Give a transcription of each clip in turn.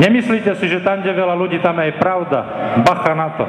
Nemyslíte si, že tam, kde veľa ľudí, tam je aj pravda. Bacha na to.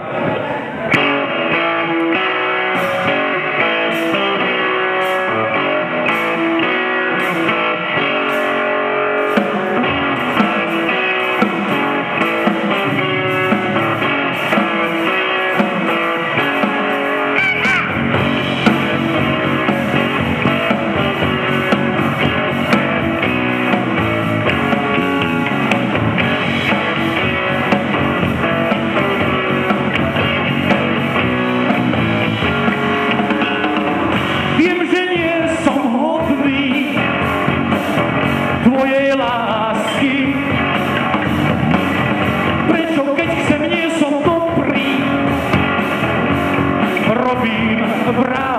bravo.